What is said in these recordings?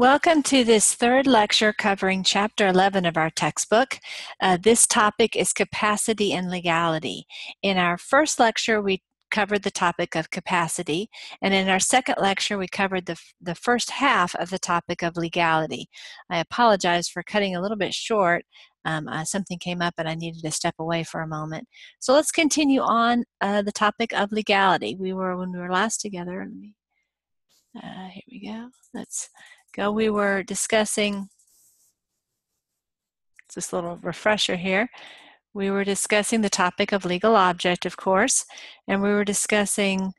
Welcome to this third lecture covering Chapter 11 of our textbook. Uh, this topic is capacity and legality. In our first lecture, we covered the topic of capacity, and in our second lecture, we covered the, the first half of the topic of legality. I apologize for cutting a little bit short. Um, uh, something came up and I needed to step away for a moment. So let's continue on uh, the topic of legality. We were, when we were last together, uh, here we go. Let's ago, we were discussing this little refresher here. We were discussing the topic of legal object, of course, and we were discussing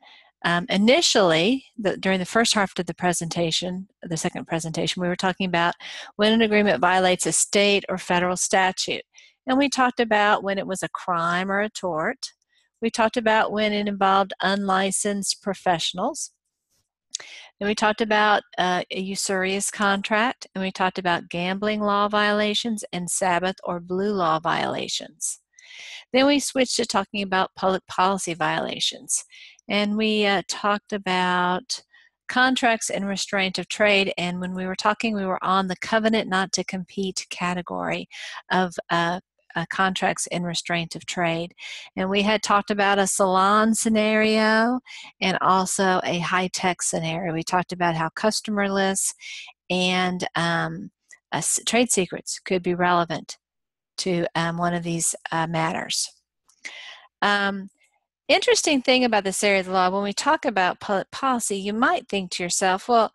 um, initially, the, during the first half of the presentation, the second presentation, we were talking about when an agreement violates a state or federal statute. And we talked about when it was a crime or a tort. We talked about when it involved unlicensed professionals. Then we talked about uh, a usurious contract, and we talked about gambling law violations and Sabbath or blue law violations. Then we switched to talking about public policy violations, and we uh, talked about contracts and restraint of trade. And when we were talking, we were on the covenant not to compete category of uh, uh, contracts in restraint of trade. And we had talked about a salon scenario and also a high tech scenario. We talked about how customer lists and um, uh, trade secrets could be relevant to um, one of these uh, matters. Um, interesting thing about this area of the law, when we talk about public policy, you might think to yourself, well,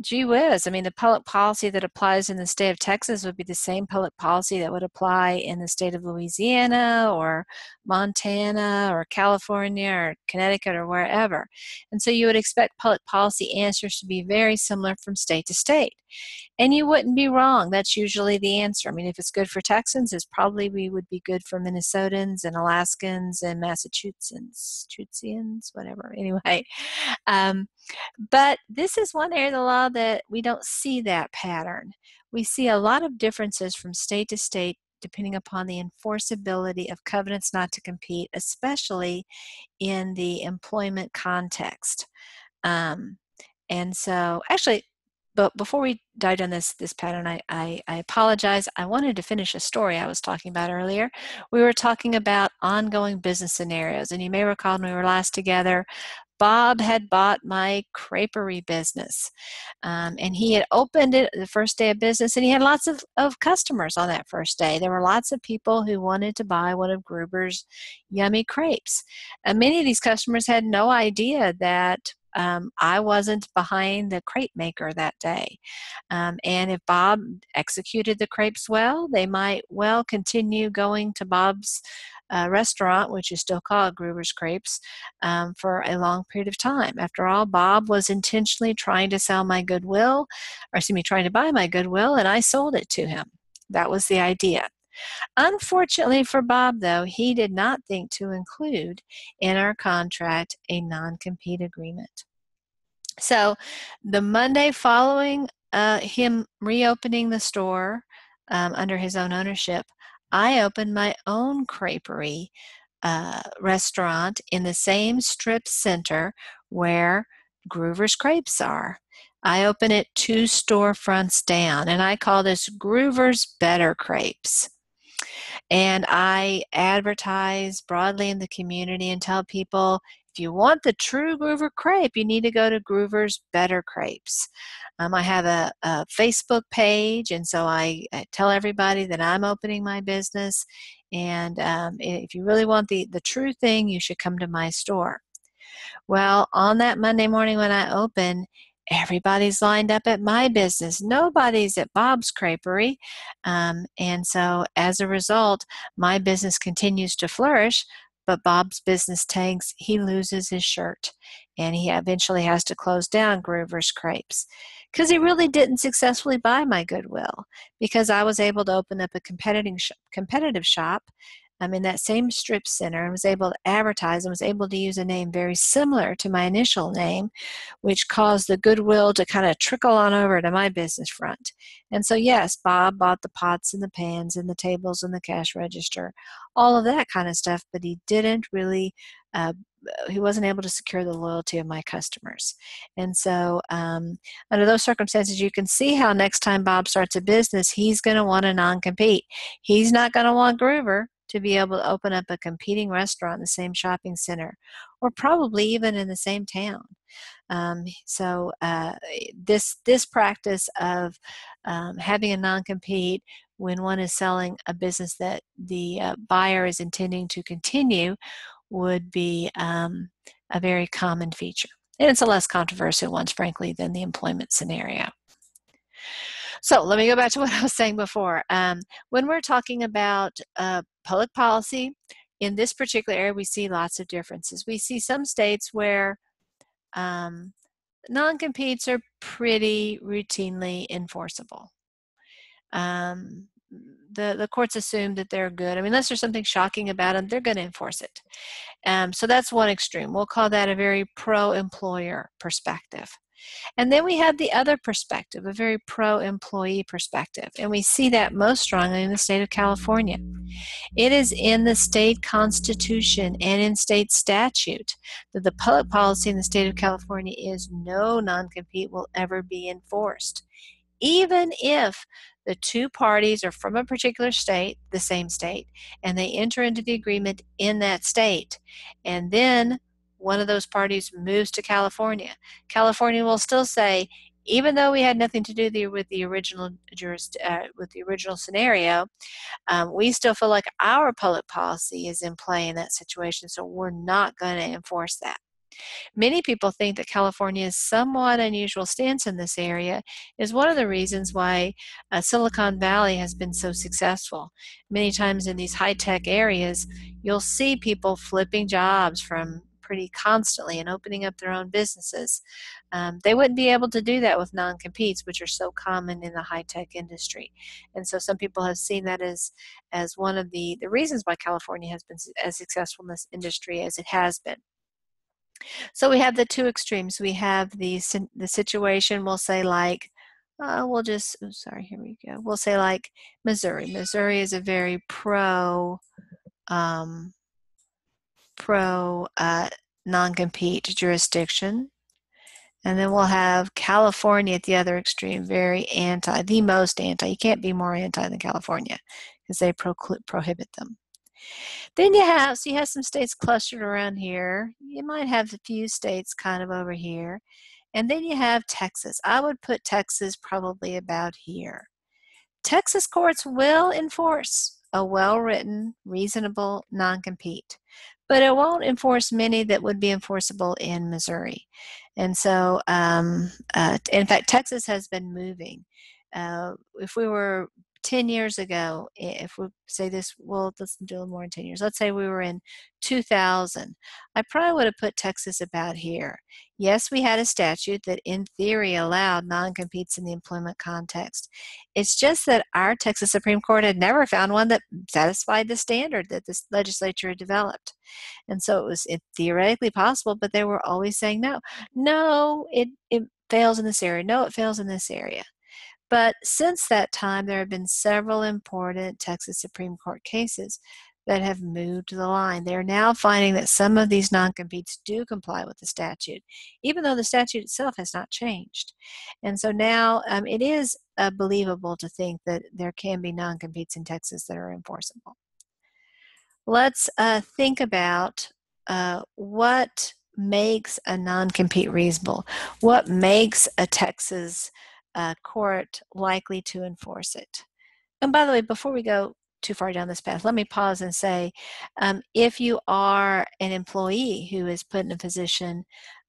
Gee whiz. I mean, the public policy that applies in the state of Texas would be the same public policy that would apply in the state of Louisiana or Montana or California or Connecticut or wherever. And so you would expect public policy answers to be very similar from state to state. And you wouldn't be wrong. That's usually the answer. I mean, if it's good for Texans, it's probably we would be good for Minnesotans and Alaskans and Massachusetts, Chutsians, whatever. Anyway, um, but this is one area of the law that we don't see that pattern. We see a lot of differences from state to state depending upon the enforceability of covenants not to compete, especially in the employment context. Um, and so, actually, but before we dive on this this pattern, I, I, I, apologize. I wanted to finish a story I was talking about earlier. We were talking about ongoing business scenarios, and you may recall when we were last together, Bob had bought my creperie business. Um, and he had opened it the first day of business, and he had lots of, of customers on that first day. There were lots of people who wanted to buy one of Gruver's yummy crepes. And many of these customers had no idea that um, I wasn't behind the crepe maker that day. Um, and if Bob executed the crepes well, they might well continue going to Bob's uh, restaurant, which is still called Gruver's Crepes, um, for a long period of time. After all, Bob was intentionally trying to sell my goodwill, or excuse me, trying to buy my goodwill, and I sold it to him. That was the idea. Unfortunately for Bob, though, he did not think to include in our contract a non compete agreement. So the Monday following uh, him reopening the store um, under his own ownership, I opened my own creperie uh, restaurant in the same strip center where Gruver's Crepes are. I open it two storefronts down, and I call this Gruver's Better Crepes. And I advertise broadly in the community and tell people if you want the true Gruver crepe, you need to go to Gruver's Better Crepes. Um, I have a, a, Facebook page, and so I, I, tell everybody that I'm opening my business. And um, if you really want the, the true thing, you should come to my store. Well, on that Monday morning when I open, everybody's lined up at my business. Nobody's at Bob's Creperie. Um, and so as a result, my business continues to flourish, but Bob's business tanks, he loses his shirt and he eventually has to close down Gruver's Crepes because he really didn't successfully buy my goodwill because I was able to open up a competitive, competitive shop I'm in that same strip center and was able to advertise and was able to use a name very similar to my initial name, which caused the goodwill to kind of trickle on over to my business front. And so, yes, Bob bought the pots and the pans and the tables and the cash register, all of that kind of stuff, but he didn't really uh, he wasn't able to secure the loyalty of my customers. And so, um, under those circumstances, you can see how next time Bob starts a business, he's going to want a non compete. He's not going to want Gruver to be able to open up a competing restaurant in the same shopping center or probably even in the same town. Um, so uh, this this practice of um, having a non-compete when one is selling a business that the uh, buyer is intending to continue would be um, a very common feature. And it's a less controversial one, frankly, than the employment scenario. So let me go back to what I was saying before. Um, when we're talking about uh, public policy, in this particular area, we see lots of differences. We see some states where um, non competes are pretty routinely enforceable. Um, the, the courts assume that they're good. I mean, unless there's something shocking about them, they're going to enforce it. Um, so that's one extreme. We'll call that a very pro employer perspective. And then we have the other perspective, a very pro employee perspective. And we see that most strongly in the state of California. It is in the state constitution and in state statute that the public policy in the state of California is no non compete will ever be enforced. Even if the two parties are from a particular state, the same state, and they enter into the agreement in that state. And then one of those parties moves to California, California will still say, even though we had nothing to do with the original uh, with the original scenario, um, we still feel like our public policy is in play in that situation, so we're not going to enforce that. Many people think that California's somewhat unusual stance in this area is one of the reasons why uh, Silicon Valley has been so successful. Many times in these high tech areas, you'll see people flipping jobs from pretty constantly and opening up their own businesses. Um, they wouldn't be able to do that with non competes, which are so common in the high tech industry. And so some people have seen that as, as one of the, the reasons why California has been as successful in this industry as it has been. So we have the two extremes. We have the, the situation, we'll say, like, uh, we'll just, oh, sorry, here we go. We'll say, like, Missouri. Missouri is a very pro um, pro uh, non compete jurisdiction. And then we'll have California at the other extreme, very anti, the most anti. You can't be more anti than California because they pro- prohibit them. Then you have, so you have some states clustered around here. You might have a few states kind of over here. And then you have Texas. I would put Texas probably about here. Texas courts will enforce a well written, reasonable non compete but it won't enforce many that would be enforceable in Missouri. And so, um, uh, in fact, Texas has been moving. Uh, if we were 10 years ago, if we say this, well, let's do a little more in 10 years. Let's say we were in 2000. I probably would have put Texas about here. Yes, we had a statute that in theory allowed non competes in the employment context. It's just that our Texas Supreme Court had never found one that satisfied the standard that the legislature had developed. And so it was theoretically possible, but they were always saying no. No, it, it fails in this area. No, it fails in this area. But since that time, there have been several important Texas Supreme Court cases that have moved the line. They're now finding that some of these non competes do comply with the statute, even though the statute itself has not changed. And so now um, it is uh, believable to think that there can be non competes in Texas that are enforceable. Let's uh, think about uh, what makes a non compete reasonable, what makes a Texas uh, court likely to enforce it. And by the way, before we go too far down this path, let me pause and say um, if you are an employee who is put in a position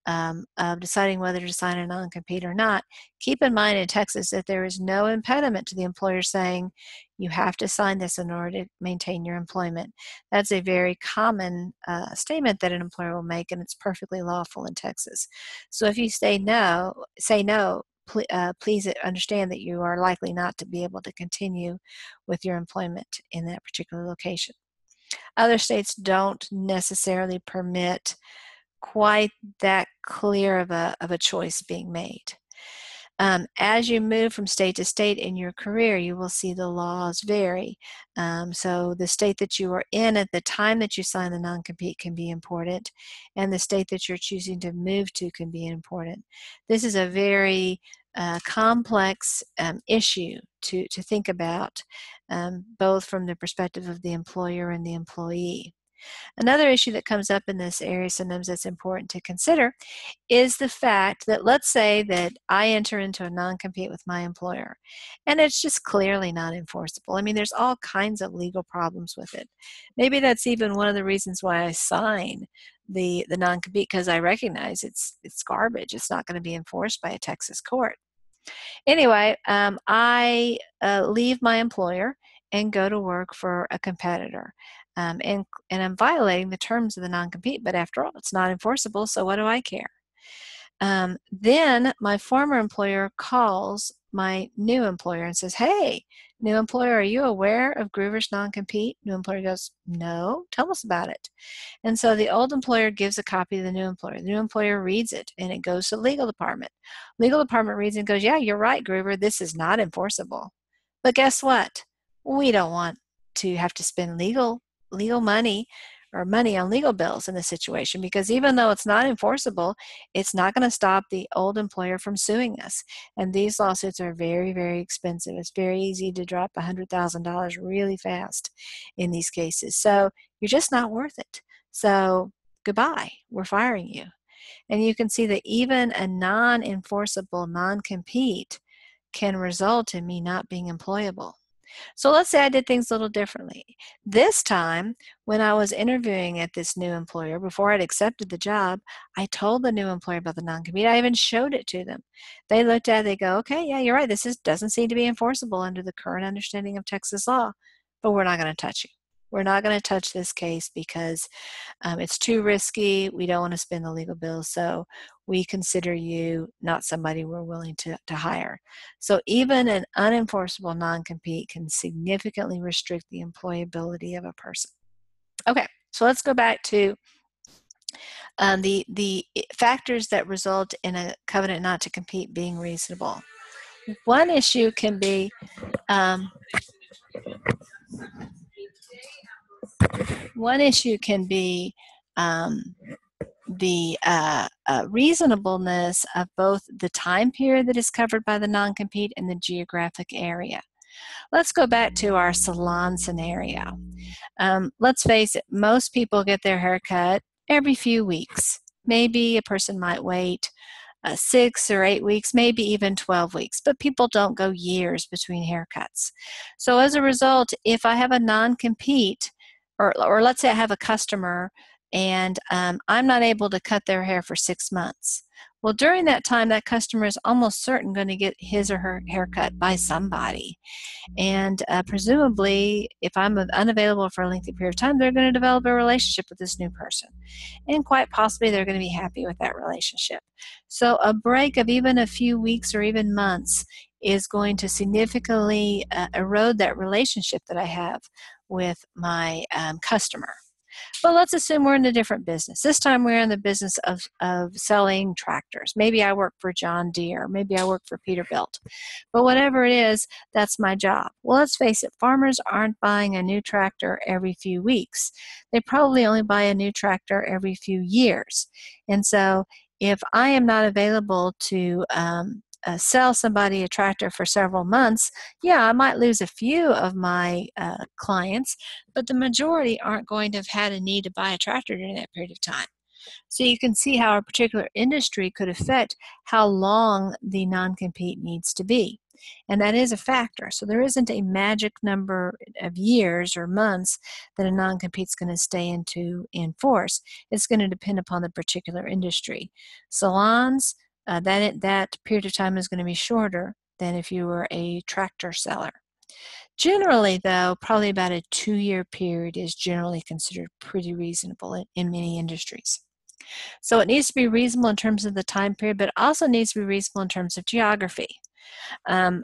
um, of deciding whether to sign a non compete or not, keep in mind in Texas that there is no impediment to the employer saying you have to sign this in order to maintain your employment. That's a very common uh, statement that an employer will make, and it's perfectly lawful in Texas. So if you say no, say no, pl- uh, please understand that you are likely not to be able to continue with your employment in that particular location. Other states don't necessarily permit quite that clear of a, of a choice being made. Um, as you move from state to state in your career, you will see the laws vary. Um, so, the state that you are in at the time that you sign the non compete can be important, and the state that you're choosing to move to can be important. This is a very uh, complex um, issue to, to think about, um, both from the perspective of the employer and the employee. Another issue that comes up in this area sometimes that's important to consider is the fact that let's say that I enter into a non compete with my employer and it's just clearly not enforceable. I mean, there's all kinds of legal problems with it. Maybe that's even one of the reasons why I sign the, the non compete because I recognize it's, it's garbage. It's not going to be enforced by a Texas court. Anyway, um, I uh, leave my employer and go to work for a competitor um, and and I'm violating the terms of the non-compete. But after all, it's not enforceable, so what do I care? Um, then my former employer calls my new employer and says, "Hey, new employer, are you aware of Gruver's non-compete?" New employer goes, "No, tell us about it." And so the old employer gives a copy to the new employer. The new employer reads it, and it goes to the legal department. Legal department reads and goes, "Yeah, you're right, Gruver. This is not enforceable." But guess what? We don't want to have to spend legal legal money or money on legal bills in this situation because even though it's not enforceable, it's not going to stop the old employer from suing us. And these lawsuits are very, very expensive. It's very easy to drop $100,000 really fast in these cases. So you're just not worth it. So goodbye, we're firing you. And you can see that even a non enforceable non compete can result in me not being employable. So let's say I did things a little differently. This time, when I was interviewing at this new employer, before I'd accepted the job, I told the new employer about the non-compete. I even showed it to them. They looked at it, they go, okay, yeah, you're right. This is, doesn't seem to be enforceable under the current understanding of Texas law, but we're not going to touch you. We're not going to touch this case because um, it's too risky. We don't want to spend the legal bills. So we consider you not somebody we're willing to, to hire. So even an unenforceable non compete can significantly restrict the employability of a person. Okay, so let's go back to um, the, the factors that result in a covenant not to compete being reasonable. One issue can be um, one issue can be um, the uh, uh, reasonableness of both the time period that is covered by the non compete and the geographic area. Let's go back to our salon scenario. Um, let's face it, most people get their hair cut every few weeks. Maybe a person might wait uh, six or eight weeks, maybe even 12 weeks, but people don't go years between haircuts. So, as a result, if I have a non compete, or, or let's say I have a customer and um, I'm not able to cut their hair for six months. Well, during that time, that customer is almost certain going to get his or her haircut by somebody. And uh, presumably, if I'm unavailable for a lengthy period of time, they're going to develop a relationship with this new person. And quite possibly, they're going to be happy with that relationship. So, a break of even a few weeks or even months is going to significantly uh, erode that relationship that I have with my um, customer. But let's assume we're in a different business. This time we're in the business of, of selling tractors. Maybe I work for John Deere. Maybe I work for Peterbilt. But whatever it is, that's my job. Well, let's face it, farmers aren't buying a new tractor every few weeks. They probably only buy a new tractor every few years. And so if I am not available to um, uh, sell somebody a tractor for several months, yeah, I might lose a few of my uh, clients, but the majority aren't going to have had a need to buy a tractor during that period of time. So you can see how a particular industry could affect how long the non compete needs to be. And that is a factor. So there isn't a magic number of years or months that a non compete is going to stay into in force. It's going to depend upon the particular industry. Salons, uh, that, that period of time is going to be shorter than if you were a tractor seller. Generally, though, probably about a two year period is generally considered pretty reasonable in, in many industries. So it needs to be reasonable in terms of the time period, but also needs to be reasonable in terms of geography. Um,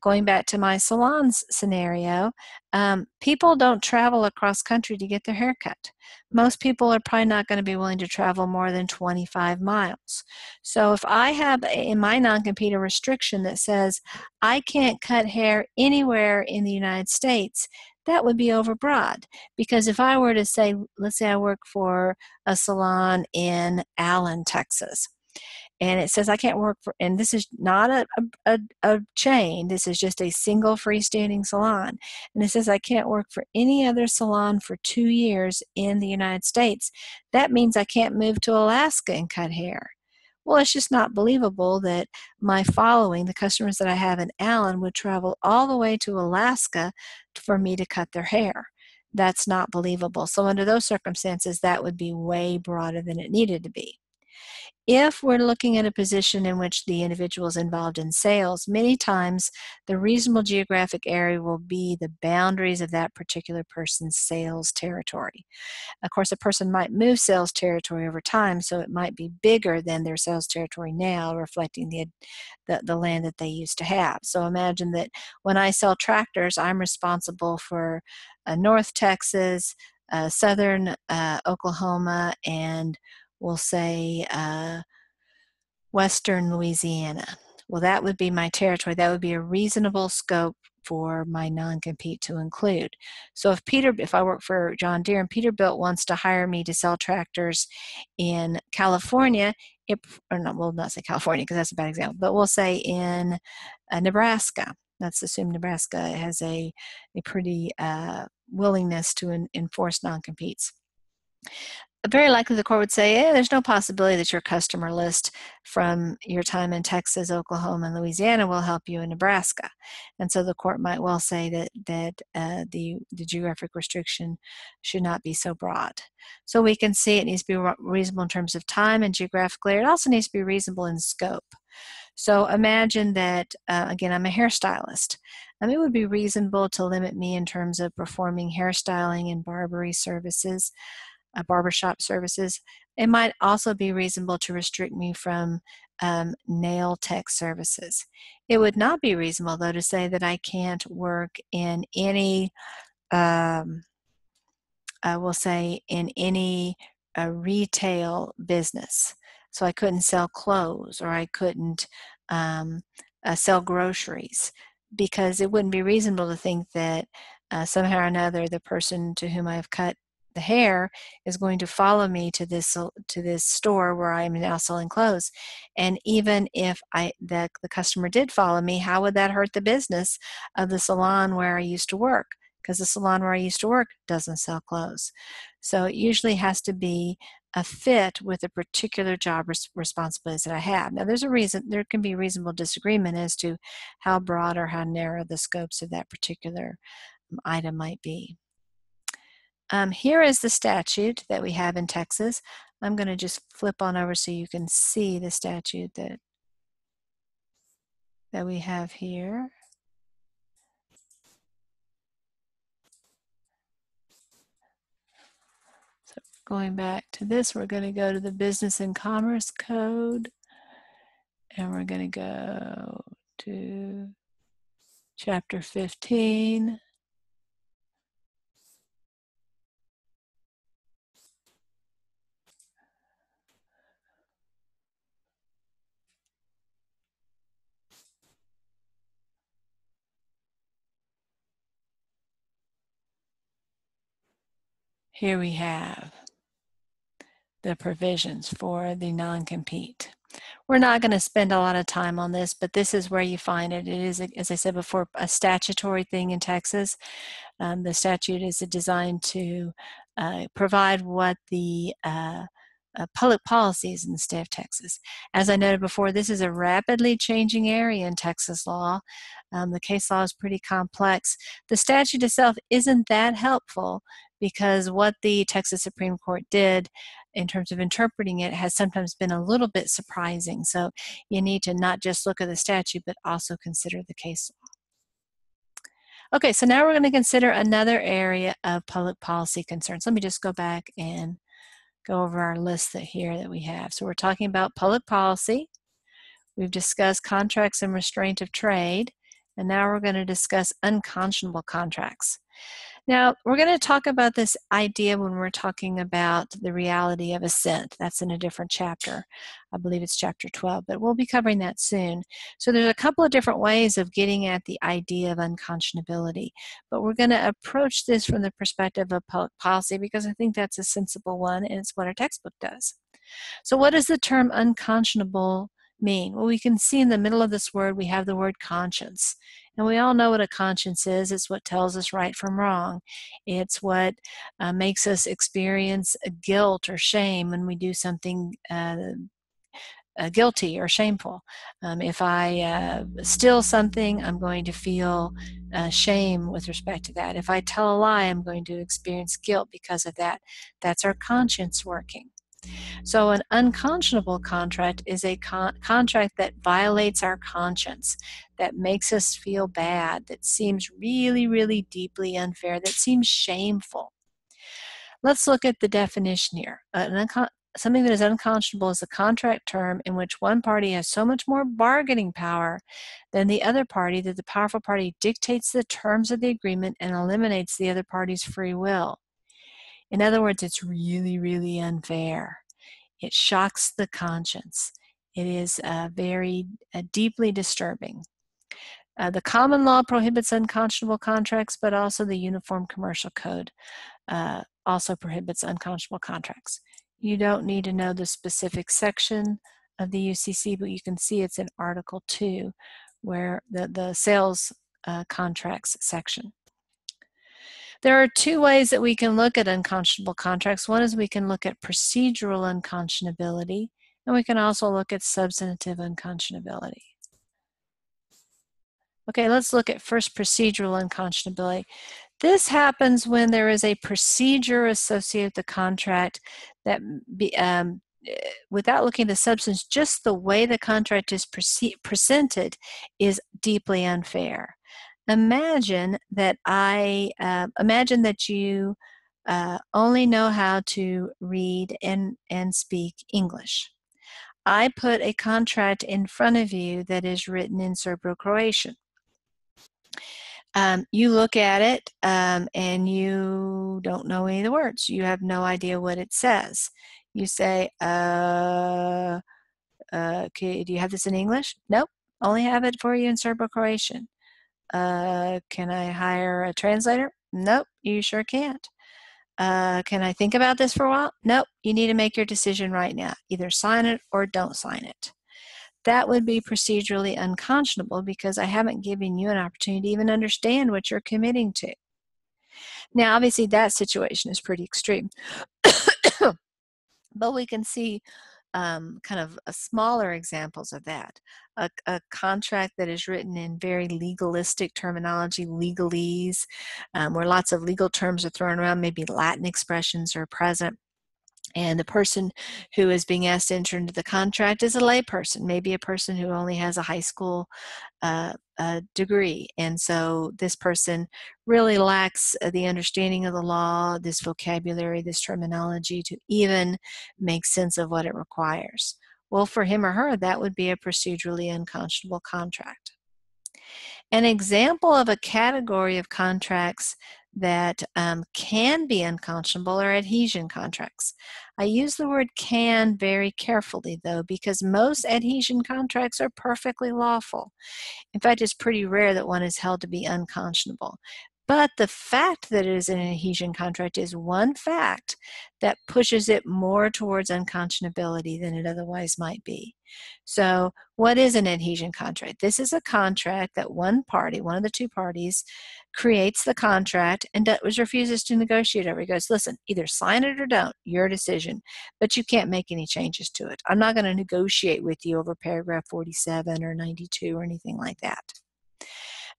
going back to my salons scenario, um, people don't travel across country to get their hair cut. Most people are probably not going to be willing to travel more than 25 miles. So if I have in my non-compete a restriction that says I can't cut hair anywhere in the United States, that would be overbroad because if I were to say, let's say I work for a salon in Allen, Texas, and it says I can't work for, and this is not a, a, a, chain, this is just a single freestanding salon. And it says I can't work for any other salon for two years in the United States. That means I can't move to Alaska and cut hair. Well, it's just not believable that my following, the customers that I have in Allen, would travel all the way to Alaska for me to cut their hair. That's not believable. So, under those circumstances, that would be way broader than it needed to be. If we're looking at a position in which the individual is involved in sales, many times the reasonable geographic area will be the boundaries of that particular person's sales territory. Of course, a person might move sales territory over time, so it might be bigger than their sales territory now, reflecting the, the, the land that they used to have. So imagine that when I sell tractors, I'm responsible for uh, North Texas, uh, Southern uh, Oklahoma, and we'll say uh, Western Louisiana. Well, that would be my territory. That would be a reasonable scope for my non-compete to include. So if Peter, if I work for John Deere and Peterbilt wants to hire me to sell tractors in California, it, or not, we'll not say California because that's a bad example, but we'll say in uh, Nebraska. Let's assume Nebraska has a, a pretty uh, willingness to in, enforce non-competes very likely the court would say, eh, there's no possibility that your customer list from your time in Texas, Oklahoma, and Louisiana will help you in Nebraska. And so the court might well say that, that uh, the, the geographic restriction should not be so broad. So we can see it needs to be reasonable in terms of time and geographically. It also needs to be reasonable in scope. So imagine that, uh, again, I'm a hairstylist. Um, it would be reasonable to limit me in terms of performing hairstyling and barbering services uh, barbershop services. It might also be reasonable to restrict me from um, nail tech services. It would not be reasonable, though, to say that I can't work in any, um, I will say, in any uh, retail business. So I couldn't sell clothes or I couldn't um, uh, sell groceries because it wouldn't be reasonable to think that uh, somehow or another the person to whom I've cut the hair is going to follow me to this to this store where I'm now selling clothes. And even if I the, the customer did follow me, how would that hurt the business of the salon where I used to work? Because the salon where I used to work doesn't sell clothes. So it usually has to be a fit with a particular job res- responsibilities that I have. Now, there's a reason, there can be reasonable disagreement as to how broad or how narrow the scopes of that particular um, item might be. Um, here is the statute that we have in Texas. I'm going to just flip on over so you can see the statute that, that we have here. So going back to this, we're going to go to the Business and Commerce Code and we're going to go to chapter 15. Here we have the provisions for the non-compete. We're not going to spend a lot of time on this, but this is where you find it. It is, as I said before, a statutory thing in Texas. Um, the statute is designed to uh, provide what the uh, uh, public policies in the state of Texas. As I noted before, this is a rapidly changing area in Texas law. Um, the case law is pretty complex. The statute itself isn't that helpful because what the Texas Supreme Court did in terms of interpreting it has sometimes been a little bit surprising. So you need to not just look at the statute, but also consider the case law. Okay, so now we're going to consider another area of public policy concerns. Let me just go back and go over our list that here that we have. So we're talking about public policy. We've discussed contracts and restraint of trade, And now we're going to discuss unconscionable contracts. Now, we're going to talk about this idea when we're talking about the reality of assent. That's in a different chapter. I believe it's chapter 12, but we'll be covering that soon. So, there's a couple of different ways of getting at the idea of unconscionability, but we're going to approach this from the perspective of policy because I think that's a sensible one and it's what our textbook does. So, what does the term unconscionable mean? Well, we can see in the middle of this word we have the word conscience. And we all know what a conscience is it's what tells us right from wrong, it's what uh, makes us experience guilt or shame when we do something. Uh, uh, guilty or shameful. Um, if I uh, steal something, I'm going to feel uh, shame with respect to that. If I tell a lie, I'm going to experience guilt because of that. That's our conscience working. So, an unconscionable contract is a con- contract that violates our conscience, that makes us feel bad, that seems really, really deeply unfair, that seems shameful. Let's look at the definition here. Something that is unconscionable is a contract term in which one party has so much more bargaining power than the other party that the powerful party dictates the terms of the agreement and eliminates the other party's free will. In other words, it's really, really unfair. It shocks the conscience. It is uh, very uh, deeply disturbing. Uh, the common law prohibits unconscionable contracts, but also the Uniform Commercial Code uh, also prohibits unconscionable contracts. You don't need to know the specific section of the UCC, but you can see it's in Article 2, where the, the sales uh, contracts section. There are two ways that we can look at unconscionable contracts. One is we can look at procedural unconscionability, and we can also look at substantive unconscionability. Okay, let's look at first procedural unconscionability. This happens when there is a procedure associated with the contract that, be, um, eh, without looking at the substance, just the way the contract is presented is deeply unfair imagine that I uh, imagine that you uh, only know how to read and, and speak English. I put a contract in front of you that is written in Serbo Croatian. Um, you look at it um, and you don't know any of the words. You have no idea what it says. You say, uh, uh, okay, do you have this in English? Nope, only have it for you in Serbo Croatian. Uh, can I hire a translator? Nope, you sure can't. Uh, can I think about this for a while? Nope, you need to make your decision right now. Either sign it or don't sign it. That would be procedurally unconscionable because I haven't given you an opportunity to even understand what you're committing to. Now, obviously, that situation is pretty extreme. but we can see um, kind of uh, smaller examples of that. A, a, contract that is written in very legalistic terminology, legalese, um, where lots of legal terms are thrown around, maybe Latin expressions are present. And the person who is being asked to enter into the contract is a layperson, maybe a person who only has a high school uh, degree. And so this person really lacks uh, the understanding of the law, this vocabulary, this terminology to even make sense of what it requires. Well, for him or her, that would be a procedurally unconscionable contract. An example of a category of contracts that um, can be unconscionable are adhesion contracts. I use the word can very carefully though because most adhesion contracts are perfectly lawful. In fact, it's pretty rare that one is held to be unconscionable. But the fact that it is an adhesion contract is one fact that pushes it more towards unconscionability than it otherwise might be. So, what is an adhesion contract? This is a contract that one party, one of the two parties, creates the contract and that was refuses to negotiate over. He goes, Listen, either sign it or don't, your decision, but you can't make any changes to it. I'm not going to negotiate with you over paragraph 47 or 92 or anything like that.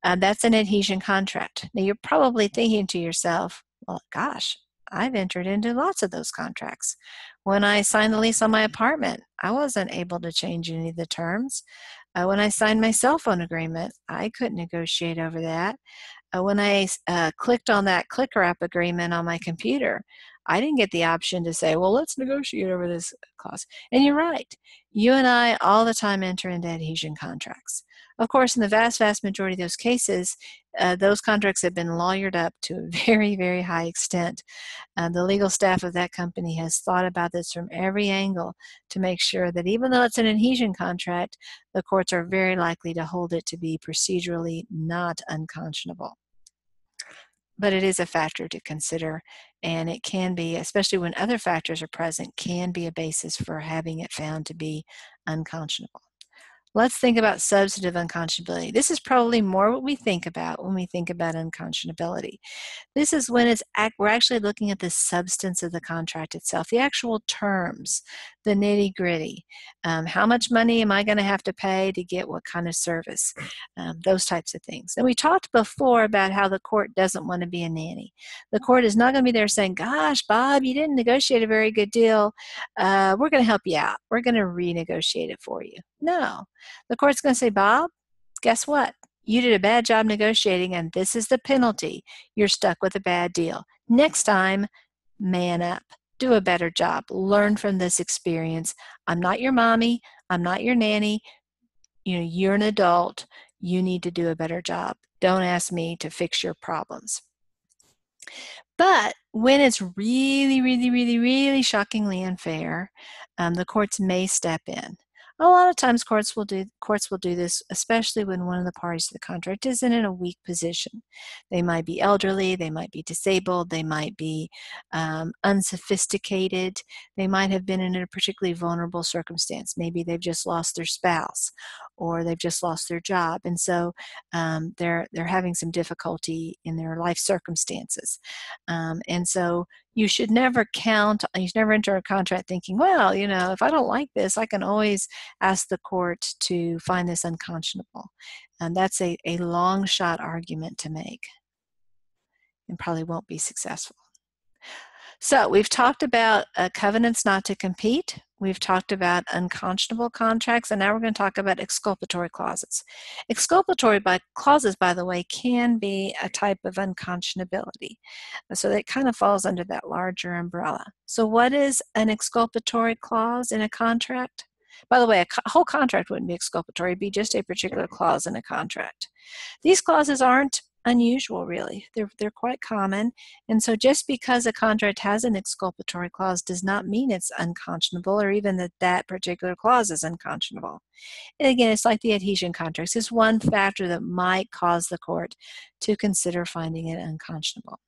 Uh, that's an adhesion contract. Now, you're probably thinking to yourself, well, gosh, I've entered into lots of those contracts. When I signed the lease on my apartment, I wasn't able to change any of the terms. Uh, when I signed my cell phone agreement, I couldn't negotiate over that. Uh, when I uh, clicked on that ClickWrap agreement on my computer, I didn't get the option to say, well, let's negotiate over this clause. And you're right. You and I all the time enter into adhesion contracts. Of course, in the vast, vast majority of those cases, uh, those contracts have been lawyered up to a very, very high extent. Uh, the legal staff of that company has thought about this from every angle to make sure that even though it's an adhesion contract, the courts are very likely to hold it to be procedurally not unconscionable but it is a factor to consider and it can be especially when other factors are present can be a basis for having it found to be unconscionable let's think about substantive unconscionability. This is probably more what we think about when we think about unconscionability. This is when it's we're actually looking at the substance of the contract itself the actual terms the nitty gritty. Um, how much money am I going to have to pay to get what kind of service? Um, those types of things. And we talked before about how the court doesn't want to be a nanny. The court is not going to be there saying, Gosh, Bob, you didn't negotiate a very good deal. Uh, we're going to help you out. We're going to renegotiate it for you. No. The court's going to say, Bob, guess what? You did a bad job negotiating, and this is the penalty. You're stuck with a bad deal. Next time, man up do a better job. Learn from this experience. I'm not your mommy. I'm not your nanny. You know, you're an adult. You need to do a better job. Don't ask me to fix your problems. But when it's really, really, really, really shockingly unfair, um, the courts may step in. A lot of times courts will do courts will do this, especially when one of the parties to the contract isn't in a weak position. They might be elderly, they might be disabled, they might be um, unsophisticated, they might have been in a particularly vulnerable circumstance. Maybe they've just lost their spouse, or they've just lost their job, and so um, they're they're having some difficulty in their life circumstances. Um, and so you should never count, you should never enter a contract thinking, well, you know, if I don't like this, I can always ask the court to find this unconscionable. And that's a, a long shot argument to make and probably won't be successful. So we've talked about uh, covenants not to compete. We've talked about unconscionable contracts, and now we're going to talk about exculpatory clauses. Exculpatory by clauses, by the way, can be a type of unconscionability. Uh, so it kind of falls under that larger umbrella. So what is an exculpatory clause in a contract? By the way, a co- whole contract wouldn't be exculpatory, it'd be just a particular clause in a contract. These clauses aren't unusual really. They're they're quite common and so just because a contract has an exculpatory clause does not mean it's unconscionable or even that that particular clause is unconscionable. And again it's like the adhesion contracts. It's one factor that might cause the court to consider finding it unconscionable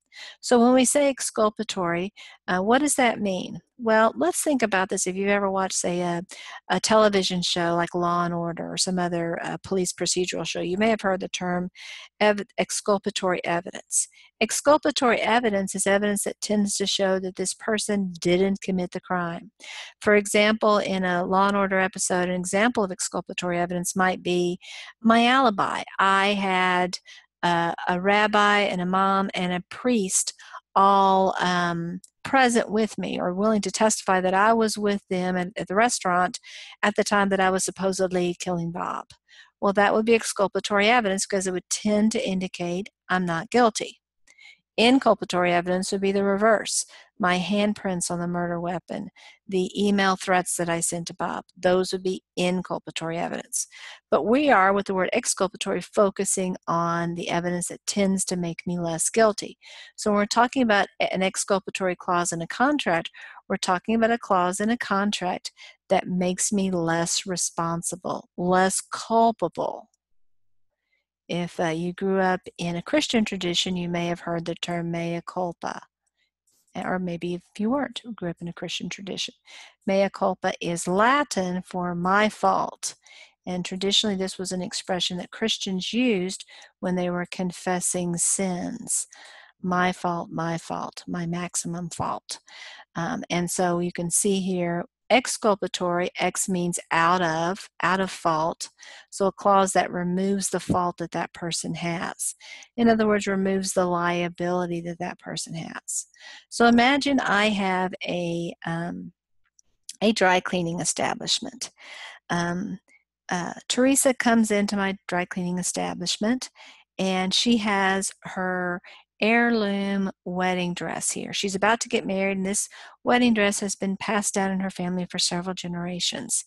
so when we say exculpatory, uh, what does that mean? Well, let's think about this. If you've ever watched, say, a, a television show like Law and Order or some other uh, police procedural show, you may have heard the term ev- exculpatory evidence. Exculpatory evidence is evidence that tends to show that this person didn't commit the crime. For example, in a Law and Order episode, an example of exculpatory evidence might be my alibi. I had uh, a rabbi, and a mom, and a priest all um, present with me or willing to testify that I was with them at, at the restaurant at the time that I was supposedly killing Bob. Well, that would be exculpatory evidence because it would tend to indicate I'm not guilty. Inculpatory evidence would be the reverse my handprints on the murder weapon, the email threats that I sent to Bob. Those would be inculpatory evidence. But we are, with the word exculpatory, focusing on the evidence that tends to make me less guilty. So when we're talking about an exculpatory clause in a contract, we're talking about a clause in a contract that makes me less responsible, less culpable if uh, you grew up in a Christian tradition, you may have heard the term mea culpa. Or maybe if you weren't, grew up in a Christian tradition. Mea culpa is Latin for my fault. And traditionally, this was an expression that Christians used when they were confessing sins. My fault, my fault, my maximum fault. Um, and so you can see here exculpatory ex means out of out of fault. So a clause that removes the fault that that person has. In other words removes the liability that that person has. So imagine i have a um, a dry cleaning establishment. Um, uh, teresa comes into my dry cleaning establishment and she has her heirloom wedding dress here. She's about to get married, and this wedding dress has been passed down in her family for several generations.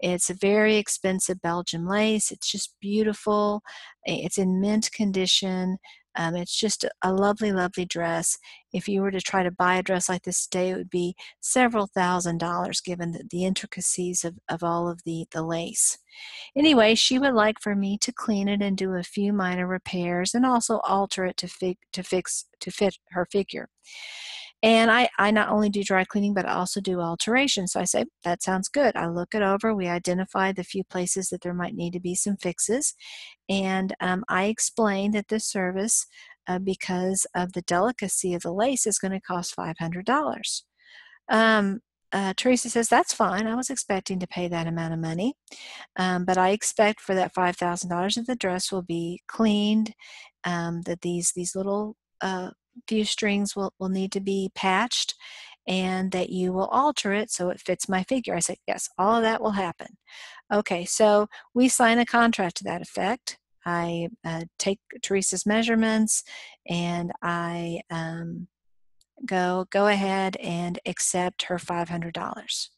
It's a very expensive Belgian lace. It's just beautiful. It's in mint condition. Um, it's just a lovely, lovely dress. If you were to try to buy a dress like this today, it would be several thousand dollars given the, the intricacies of, of all of the, the lace. Anyway, she would like for me to clean it and do a few minor repairs and also alter it to, fi- to fix to fit her figure. And I, I not only do dry cleaning, but I also do alteration. So I say, that sounds good. I look it over. We identify the few places that there might need to be some fixes. And um, I explain that this service, uh, because of the delicacy of the lace, is going to cost $500. Um, uh, Teresa says, That's fine. I was expecting to pay that amount of money. Um, but I expect for that $5,000 that the dress will be cleaned, um, that these, these little uh, few strings will, will need to be patched and that you will alter it so it fits my figure. I said, yes, all of that will happen. Okay, so we sign a contract to that effect. I uh, take Teresa's measurements and I um, go go ahead and accept her $500.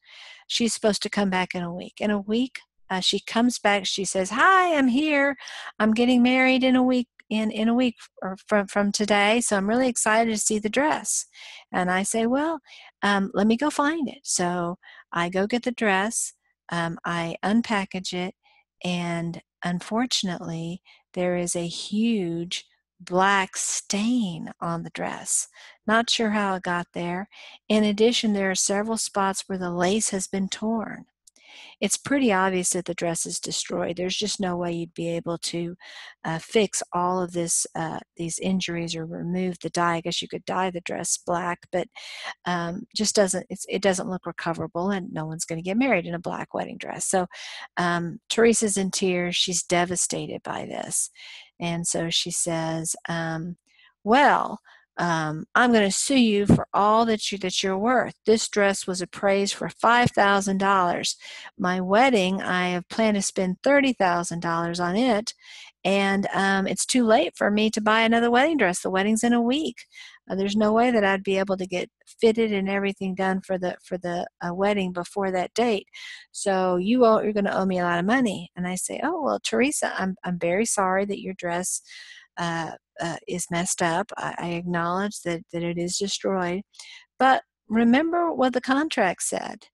She's supposed to come back in a week. In a week, uh, she comes back. She says, "Hi, I'm here. I'm getting married in a week in in a week or from from today so i'm really excited to see the dress. And i say well um, let me go find it. So i go get the dress um, i unpackage it and unfortunately there is a huge black stain on the dress. Not sure how it got there. In addition there are several spots where the lace has been torn it's pretty obvious that the dress is destroyed. There's just no way you'd be able to uh, fix all of this uh, these injuries or remove the dye. I guess you could dye the dress black, but um, just doesn't it doesn't look recoverable, and no one's going to get married in a black wedding dress. So um, Teresa's in tears. She's devastated by this, and so she says, um, "Well." Um, I'm going to sue you for all that you that you're worth. This dress was appraised for five thousand dollars. My wedding, I have planned to spend thirty thousand dollars on it, and um, it's too late for me to buy another wedding dress. The wedding's in a week. Uh, there's no way that I'd be able to get fitted and everything done for the for the uh, wedding before that date. So you owe, you're going to owe me a lot of money. And I say, oh well, Teresa, I'm I'm very sorry that your dress uh, uh, is messed up. I, I acknowledge that, that it is destroyed. But remember what the contract said.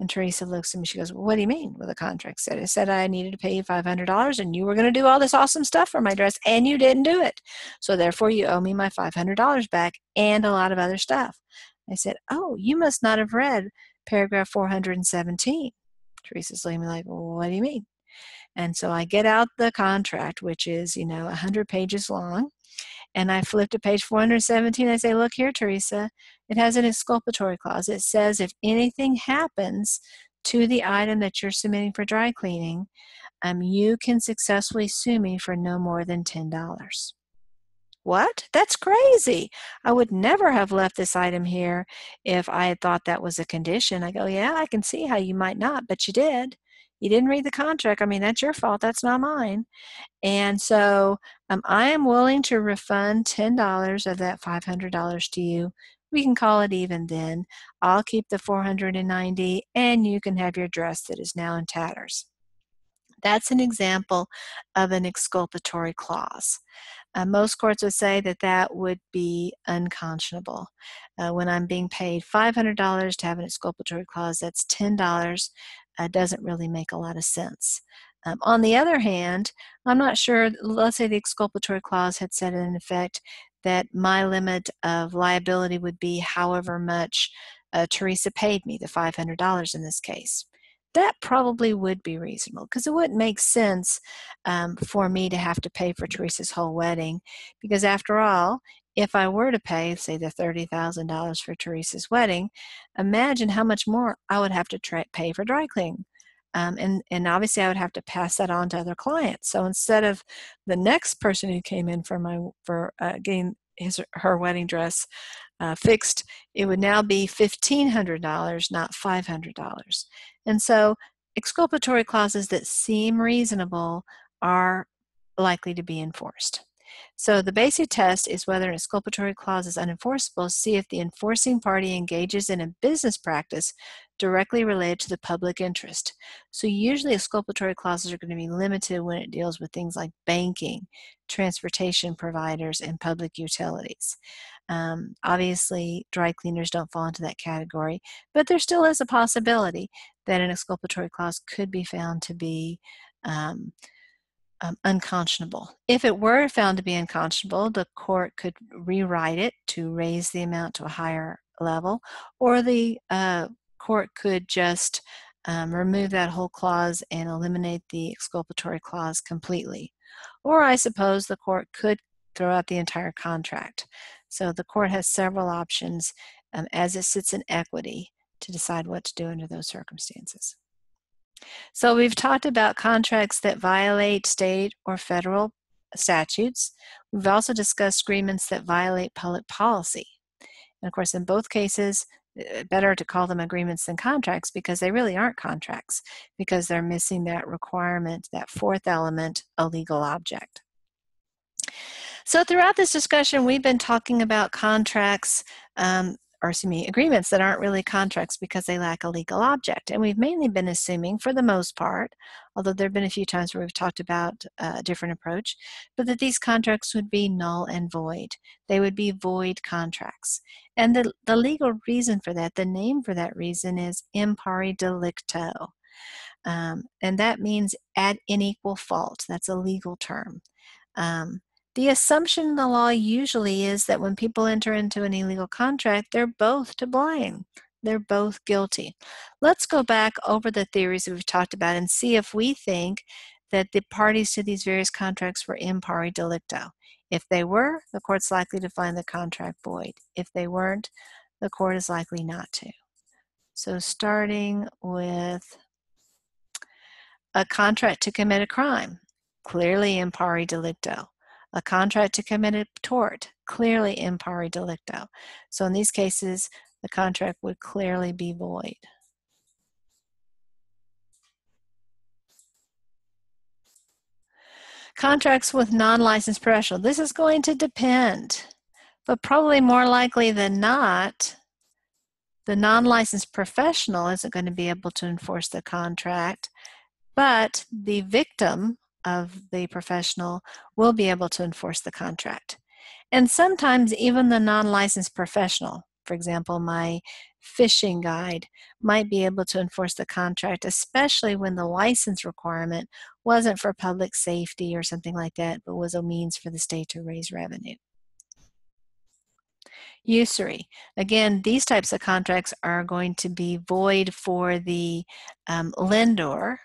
And Teresa looks at me. She goes, well, "What do you mean? What the contract said? It said I needed to pay you five hundred dollars, and you were going to do all this awesome stuff for my dress, and you didn't do it. So therefore, you owe me my five hundred dollars back and a lot of other stuff." I said, "Oh, you must not have read paragraph four hundred and seventeen. Teresa's looking at me like, well, "What do you mean?" And so I get out the contract, which is, you know, 100 pages long, and I flip to page 417. I say, Look here, Teresa, it has an exculpatory clause. It says if anything happens to the item that you're submitting for dry cleaning, um, you can successfully sue me for no more than $10. What? That's crazy. I would never have left this item here if I had thought that was a condition. I go, Yeah, I can see how you might not, but you did you didn't read the contract. I mean, that's your fault. That's not mine. And so um, I am willing to refund $10 of that $500 to you. We can call it even then. I'll keep the 490 and you can have your dress that is now in tatters. That's an example of an exculpatory clause. Uh, most courts would say that that would be unconscionable. Uh, when I'm being paid $500 to have an exculpatory clause, that's $10 uh, doesn't really make a lot of sense. Um, on the other hand, I'm not sure, let's say the exculpatory clause had said in effect that my limit of liability would be however much uh, Teresa paid me, the $500 in this case. That probably would be reasonable because it wouldn't make sense um, for me to have to pay for Teresa's whole wedding because, after all, if I were to pay, say, the $30,000 for Teresa's wedding, imagine how much more I would have to tra- pay for dry cleaning. Um, and, and obviously, I would have to pass that on to other clients. So instead of the next person who came in for my for uh, getting his her wedding dress uh, fixed, it would now be fifteen hundred dollars, not five hundred dollars. And so, exculpatory clauses that seem reasonable are likely to be enforced. So the basic test is whether an exculpatory clause is unenforceable. See if the enforcing party engages in a business practice directly related to the public interest. So usually exculpatory clauses are going to be limited when it deals with things like banking, transportation providers, and public utilities. Um, obviously, dry cleaners don't fall into that category, but there still is a possibility that an exculpatory clause could be found to be um, um, unconscionable. If it were found to be unconscionable, the court could rewrite it to raise the amount to a higher level, or the uh, court could just um, remove that whole clause and eliminate the exculpatory clause completely. Or I suppose the court could throw out the entire contract. So the court has several options um, as it sits in equity to decide what to do under those circumstances. So we've talked about contracts that violate state or federal statutes. We've also discussed agreements that violate public policy. And of course, in both cases, eh, better to call them agreements than contracts because they really aren't contracts because they're missing that requirement, that fourth element, a legal object. So throughout this discussion, we've been talking about contracts um, excuse agreements that aren't really contracts because they lack a legal object. And we've mainly been assuming, for the most part, although there have been a few times where we've talked about a different approach, but that these contracts would be null and void. They would be void contracts. And the, the legal reason for that, the name for that reason is in pari delicto. Um, and that means at unequal fault. That's a legal term. Um, the assumption in the law usually is that when people enter into an illegal contract, they're both to blame. They're both guilty. Let's go back over the theories we've talked about and see if we think that the parties to these various contracts were in pari delicto. If they were, the court's likely to find the contract void. If they weren't, the court is likely not to. So starting with a contract to commit a crime, clearly in pari delicto a contract to commit a tort, clearly in pari delicto. So in these cases, the contract would clearly be void. Contracts with non-licensed professional. This is going to depend, but probably more likely than not, the non-licensed professional isn't going to be able to enforce the contract, but the victim of the professional will be able to enforce the contract. And sometimes even the non-licensed professional, for example, my fishing guide, might be able to enforce the contract, especially when the license requirement wasn't for public safety or something like that, but was a means for the state to raise revenue. Usury. Again, these types of contracts are going to be void for the um, lender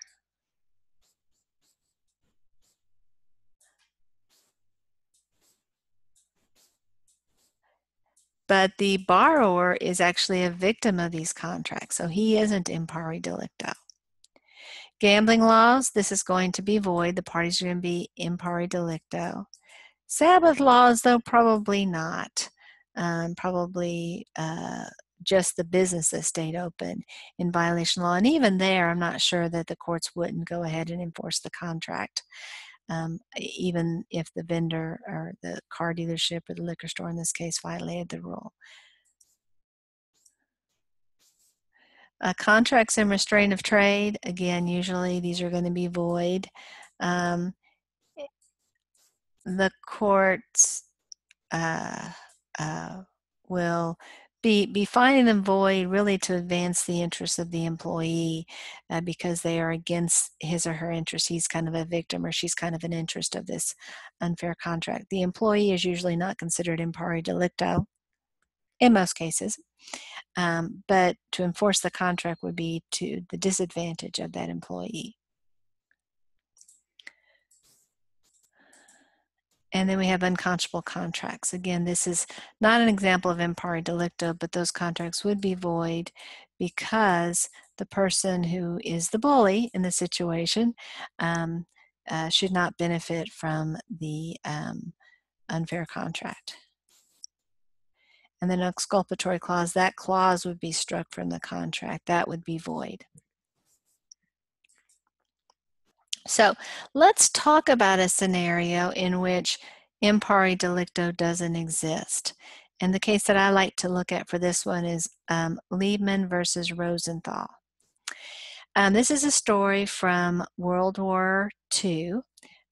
but the borrower is actually a victim of these contracts, so he isn't in pari delicto. Gambling laws, this is going to be void. The parties are going to be in pari delicto. Sabbath laws, though, probably not. Um, probably uh, just the business that stayed open in violation of law. And even there, I'm not sure that the courts wouldn't go ahead and enforce the contract um, even if the vendor or the car dealership or the liquor store in this case violated the rule. Uh, contracts and restraint of trade, again, usually these are going to be void. Um, the courts uh, uh, will be, be finding them void really to advance the interests of the employee uh, because they are against his or her interest. He's kind of a victim or she's kind of an interest of this unfair contract. The employee is usually not considered in pari delicto in most cases, um, but to enforce the contract would be to the disadvantage of that employee. And then we have unconscionable contracts. Again, this is not an example of in pari delicto, but those contracts would be void because the person who is the bully in the situation um, uh, should not benefit from the um, unfair contract. And then exculpatory clause, that clause would be struck from the contract. That would be void. So let's talk about a scenario in which in pari delicto doesn't exist. And the case that I like to look at for this one is um, Liebman versus Rosenthal. Um, this is a story from World War II.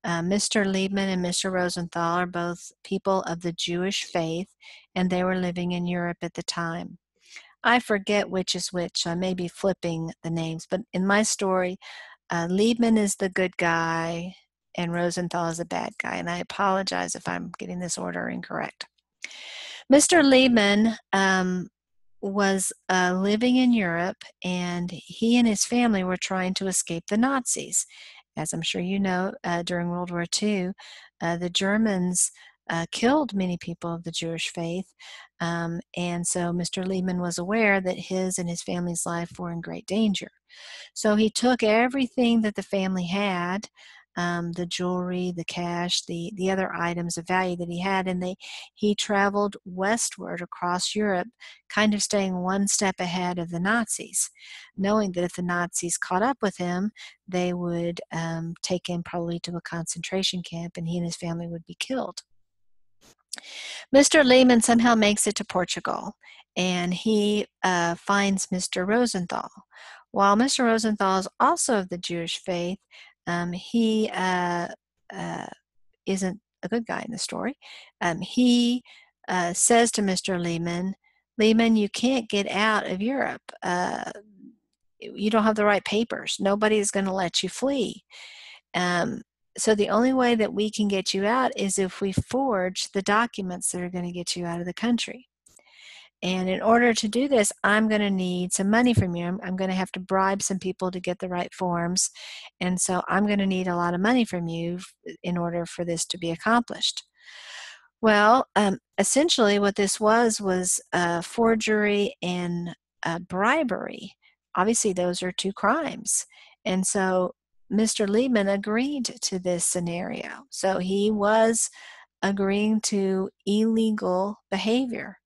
Uh, Mr. Liebman and Mr. Rosenthal are both people of the Jewish faith, and they were living in Europe at the time. I forget which is which, I may be flipping the names, but in my story, uh, Liebman is the good guy and Rosenthal is a bad guy, and I apologize if I'm getting this order incorrect. Mr. Liebman um, was uh, living in Europe, and he and his family were trying to escape the Nazis. As I'm sure you know, uh, during World War II, uh, the Germans uh, killed many people of the Jewish faith, um, and so Mr. Lehman was aware that his and his family's life were in great danger. So he took everything that the family had um, the jewelry, the cash, the the other items of value that he had, and they he traveled westward across Europe, kind of staying one step ahead of the Nazis, knowing that if the Nazis caught up with him, they would um, take him probably to a concentration camp, and he and his family would be killed. Mr. Lehman somehow makes it to Portugal, and he uh, finds Mr. Rosenthal. While Mr. Rosenthal is also of the Jewish faith, um, he uh, uh, isn't a good guy in the story. Um, he uh, says to Mr. Lehman, Lehman, you can't get out of Europe. Uh, you don't have the right papers. Nobody is going to let you flee. Um, so the only way that we can get you out is if we forge the documents that are going to get you out of the country. And in order to do this, I'm going to need some money from you. I'm, I'm, going to have to bribe some people to get the right forms. And so I'm going to need a lot of money from you in order for this to be accomplished. Well, um, essentially, what this was was uh, forgery and uh, bribery. Obviously, those are two crimes. And so Mr. Liebman agreed to this scenario. So he was agreeing to illegal behavior.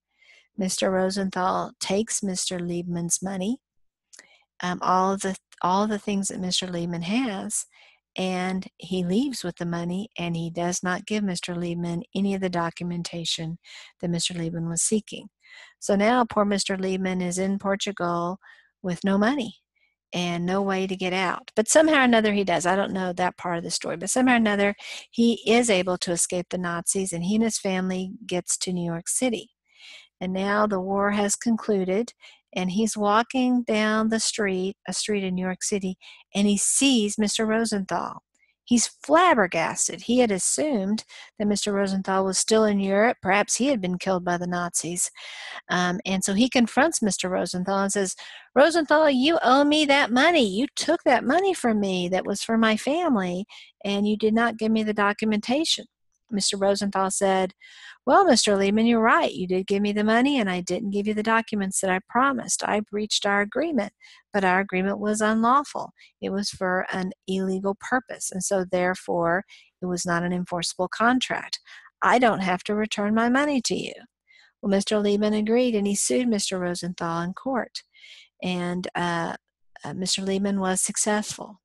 Mr. Rosenthal takes Mr. Liebman's money, um, all the all the things that Mr. Liebman has, and he leaves with the money, and he does not give Mr. Liebman any of the documentation that Mr. Liebman was seeking. So now poor Mr. Liebman is in Portugal with no money and no way to get out. But somehow or another he does. I don't know that part of the story, but somehow or another he is able to escape the Nazis and he and his family gets to New York City. And now the war has concluded, and he's walking down the street, a street in New York City, and he sees Mr. Rosenthal. He's flabbergasted. He had assumed that Mr. Rosenthal was still in Europe. Perhaps he had been killed by the Nazis. Um, and so he confronts Mr. Rosenthal and says, Rosenthal, you owe me that money. You took that money from me that was for my family, and you did not give me the documentation. Mr. Rosenthal said, Well, Mr. Liebman, you're right. You did give me the money, and I didn't give you the documents that I promised. I breached our agreement, but our agreement was unlawful. It was for an illegal purpose, and so therefore it was not an enforceable contract. I don't have to return my money to you. Well, Mr. Liebman agreed, and he sued Mr. Rosenthal in court. And uh, uh, Mr. Liebman was successful.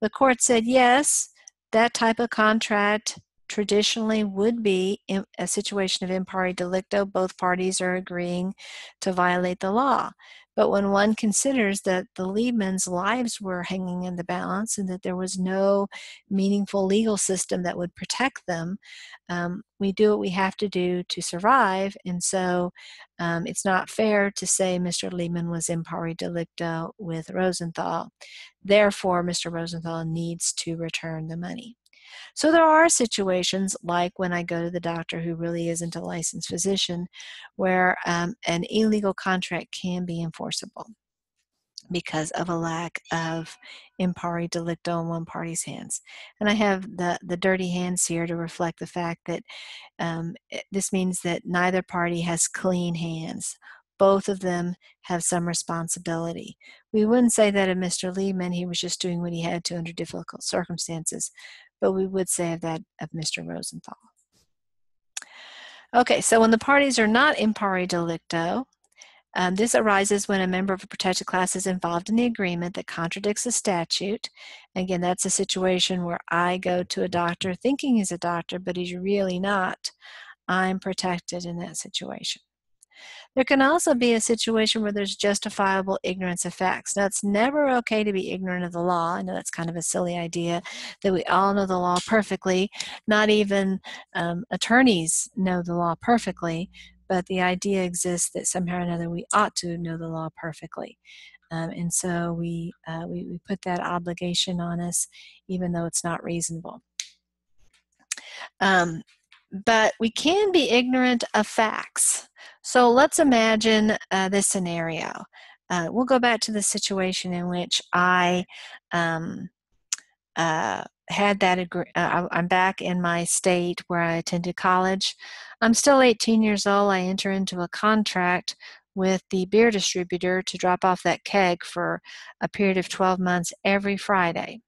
The court said, yes, that type of contract traditionally would be a situation of in pari delicto. Both parties are agreeing to violate the law. But when one considers that the Liebman's lives were hanging in the balance and that there was no meaningful legal system that would protect them, um, we do what we have to do to survive. And so um, it's not fair to say Mr. Liebman was in pari delicto with Rosenthal. Therefore, Mr. Rosenthal needs to return the money. So there are situations like when I go to the doctor who really isn't a licensed physician where um, an illegal contract can be enforceable because of a lack of in pari delicto in one party's hands. And I have the, the dirty hands here to reflect the fact that um, this means that neither party has clean hands. Both of them have some responsibility. We wouldn't say that of Mr. Liebman, he was just doing what he had to under difficult circumstances but we would say of that of Mr. Rosenthal. Okay, so when the parties are not in pari delicto, Um, this arises when a member of a protected class is involved in the agreement that contradicts the statute. Again, that's a situation where I go to a doctor thinking he's a doctor, but he's really not. I'm protected in that situation. There can also be a situation where there's justifiable ignorance of facts. Now, it's never okay to be ignorant of the law. I know that's kind of a silly idea that we all know the law perfectly. Not even um, attorneys know the law perfectly, but the idea exists that somehow or another we ought to know the law perfectly. Um, and so we, uh, we, we put that obligation on us, even though it's not reasonable. Um, but we can be ignorant of facts. So let's imagine uh, this scenario. Uh, we'll go back to the situation in which I um, uh, had that. Agree- uh, I'm back in my state where I attended college. I'm still 18 years old. I enter into a contract with the beer distributor to drop off that keg for a period of 12 months every Friday.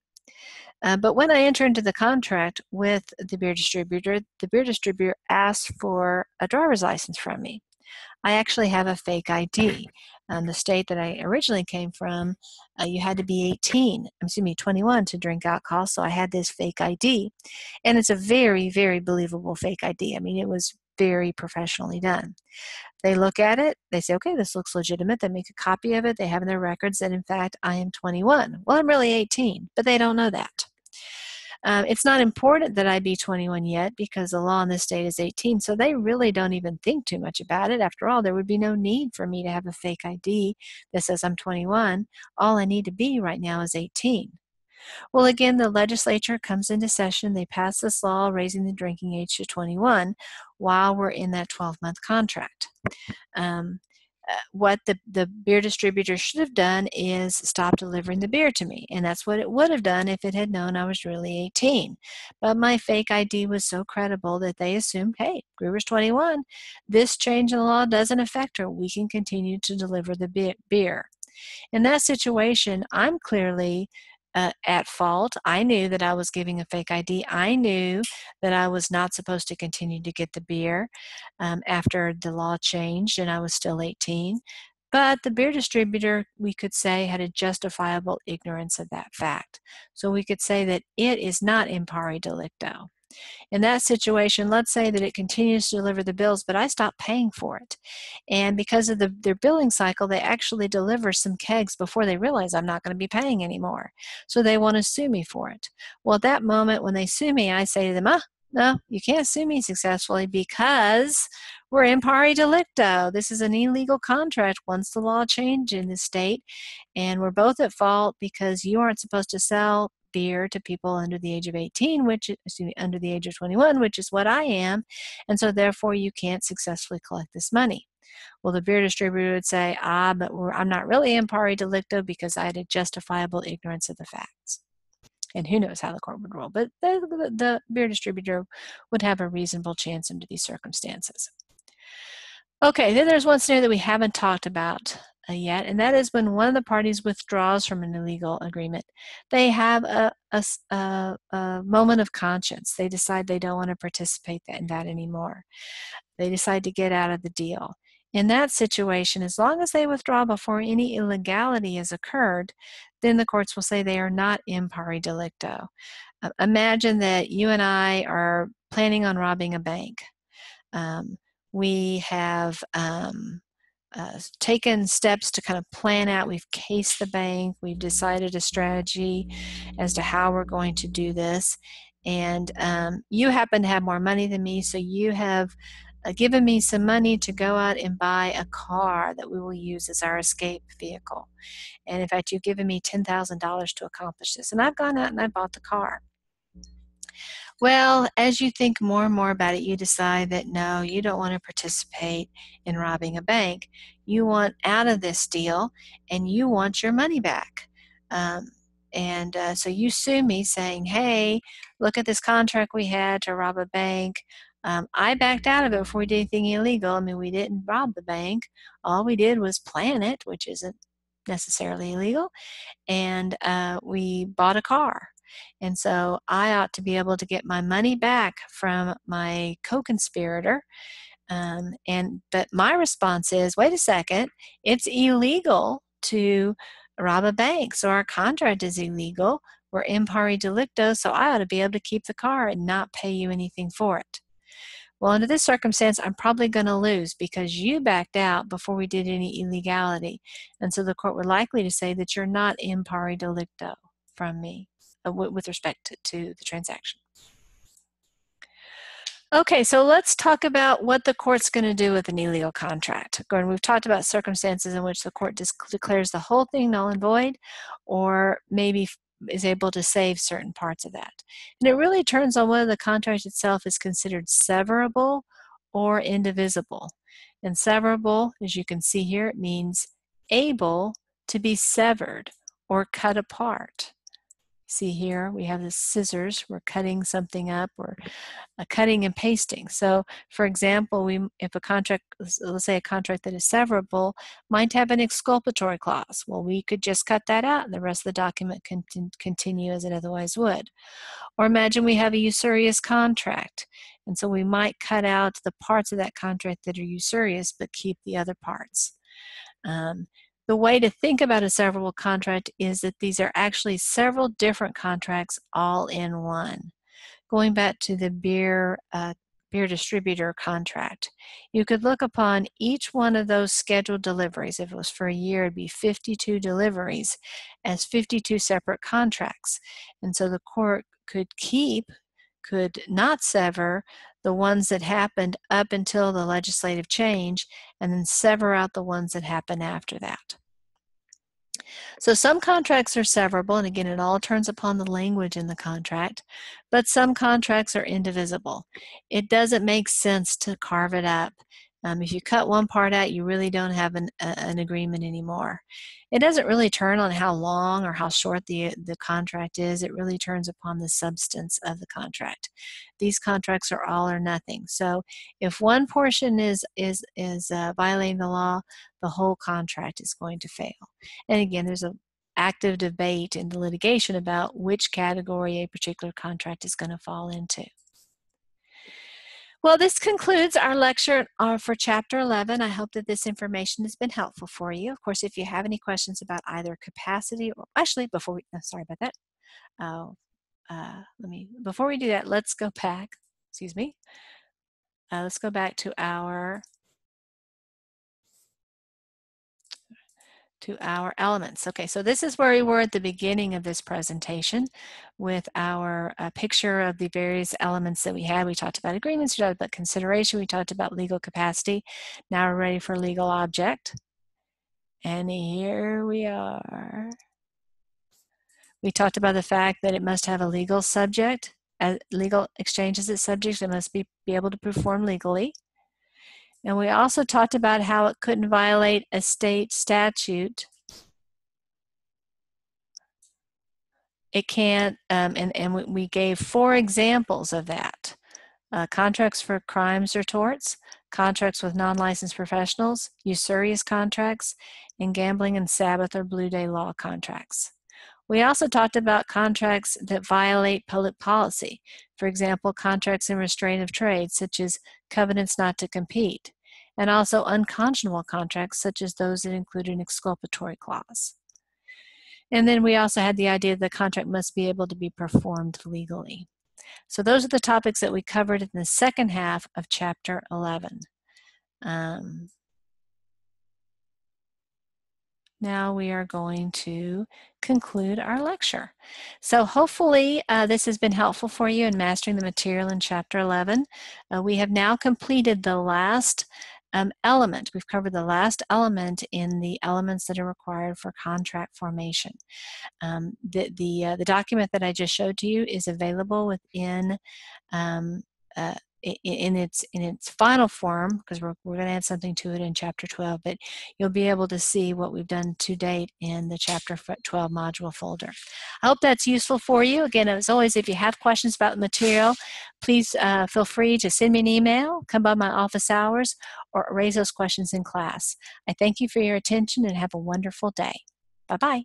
Uh, but when I enter into the contract with the beer distributor, the beer distributor asks for a driver's license from me. I actually have a fake ID. Um, the state that I originally came from, uh, you had to be 18, excuse me, 21 to drink alcohol. So I had this fake ID. And it's a very, very believable fake ID. I mean, it was very professionally done. They look at it, they say, okay, this looks legitimate. They make a copy of it. They have in their records that, in fact, I am 21. Well, I'm really 18, but they don't know that. Um, it's not important that I be 21 yet because the law in this state is 18, so they really don't even think too much about it. After all, there would be no need for me to have a fake ID that says I'm 21. All I need to be right now is 18. Well, again, the legislature comes into session. They pass this law raising the drinking age to 21 while we're in that 12 month contract. Um, Uh, what the, the beer distributor should have done is stop delivering the beer to me. And that's what it would have done if it had known I was really 18. But my fake ID was so credible that they assumed, hey, Gruver's 21. This change in the law doesn't affect her. We can continue to deliver the beer. In that situation, I'm clearly uh, at fault. I knew that I was giving a fake ID. I knew that I was not supposed to continue to get the beer um, after the law changed and I was still 18. But the beer distributor, we could say, had a justifiable ignorance of that fact. So we could say that it is not in pari delicto. In that situation, let's say that it continues to deliver the bills, but I stop paying for it. And because of the, their billing cycle, they actually deliver some kegs before they realize I'm not going to be paying anymore. So they want to sue me for it. Well, at that moment, when they sue me, I say to them, ah, no, you can't sue me successfully because we're in pari delicto. This is an illegal contract once the law changed in the state, and we're both at fault because you aren't supposed to sell beer to people under the age of 18, which excuse me, under the age of 21, which is what I am, and so therefore you can't successfully collect this money. Well, the beer distributor would say, ah, but I'm not really in pari delicto because I had a justifiable ignorance of the facts. And who knows how the court would rule, but the, the, beer distributor would have a reasonable chance under these circumstances. Okay, then there's one scenario that we haven't talked about uh, yet, and that is when one of the parties withdraws from an illegal agreement. They have a, a, a, moment of conscience. They decide they don't want to participate in that anymore. They decide to get out of the deal. In that situation, as long as they withdraw before any illegality has occurred, then the courts will say they are not in pari delicto. Uh, imagine that you and I are planning on robbing a bank. Um, we have um, uh, taken steps to kind of plan out. We've cased the bank. We've decided a strategy as to how we're going to do this. And um, you happen to have more money than me, so you have uh, given me some money to go out and buy a car that we will use as our escape vehicle. And in fact, you've given me $10,000 to accomplish this. And I've gone out and I bought the car. Well, as you think more and more about it, you decide that no, you don't want to participate in robbing a bank. You want out of this deal and you want your money back. Um, and uh, so you sue me saying, hey, look at this contract we had to rob a bank. Um, I backed out of it before we did anything illegal. I mean, we didn't rob the bank. All we did was plan it, which isn't necessarily illegal. And uh, we bought a car. And so I ought to be able to get my money back from my co conspirator Um, and but my response is, wait a second, it's illegal to rob a bank, so our contract is illegal. We're in pari delicto, so I ought to be able to keep the car and not pay you anything for it. Well, under this circumstance, I'm probably going to lose because you backed out before we did any illegality. And so the court would likely to say that you're not in pari delicto from me Uh, with respect to, to the transaction. Okay, so let's talk about what the court's going to do with an illegal contract. Gordon, we've talked about circumstances in which the court declares the whole thing null and void, or maybe is able to save certain parts of that. And it really turns on whether the contract itself is considered severable or indivisible. And severable, as you can see here, it means able to be severed or cut apart. See here, we have the scissors. We're cutting something up. We're uh, cutting and pasting. So, for example, we if a contract, let's say a contract that is severable, might have an exculpatory clause. Well, we could just cut that out, and the rest of the document can continue as it otherwise would. Or imagine we have a usurious contract, and so we might cut out the parts of that contract that are usurious, but keep the other parts. Um, the way to think about a severable contract is that these are actually several different contracts all in one. Going back to the beer uh, beer distributor contract. You could look upon each one of those scheduled deliveries, if it was for a year, it'd be 52 deliveries, as 52 separate contracts. And so the court could keep, could not sever the ones that happened up until the legislative change, and then sever out the ones that happen after that. So some contracts are severable, and again, it all turns upon the language in the contract, but some contracts are indivisible. It doesn't make sense to carve it up. Um, if you cut one part out, you really don't have an, an agreement anymore. It doesn't really turn on how long or how short the, the contract is. It really turns upon the substance of the contract. These contracts are all or nothing. So if one portion is, is, is uh, violating the law, the whole contract is going to fail. And again, there's a active debate in the litigation about which category a particular contract is going to fall into. Well, this concludes our lecture uh, for Chapter 11. I hope that this information has been helpful for you. Of course, if you have any questions about either capacity or actually, before we, uh, sorry about that. Uh, uh, let me, before we do that, let's go back, excuse me. Uh, let's go back to our to our elements. Okay, so this is where we were at the beginning of this presentation with our uh, picture of the various elements that we had. We talked about agreements, we talked about consideration, we talked about legal capacity. Now we're ready for legal object. And here we are. We talked about the fact that it must have a legal subject, a legal exchange as its subject, it must be, be able to perform legally. And we also talked about how it couldn't violate a state statute. It can't, um, and, and we gave four examples of that. Uh, contracts for crimes or torts, contracts with non-licensed professionals, usurious contracts, and gambling and Sabbath or Blue Day law contracts. We also talked about contracts that violate public policy. For example, contracts in restraint of trade, such as covenants not to compete, and also unconscionable contracts, such as those that include an exculpatory clause. And then we also had the idea that the contract must be able to be performed legally. So those are the topics that we covered in the second half of chapter 11. Um, now we are going to conclude our lecture. So hopefully uh, this has been helpful for you in mastering the material in Chapter 11. Uh, we have now completed the last um, element. We've covered the last element in the elements that are required for contract formation. Um, the, the, uh, the document that I just showed to you is available within um, uh, in its in its final form because we're, we're going to add something to it in chapter 12 but you'll be able to see what we've done to date in the chapter 12 module folder. I hope that's useful for you. Again as always if you have questions about the material please uh, feel free to send me an email come by my office hours or raise those questions in class. I thank you for your attention and have a wonderful day. Bye bye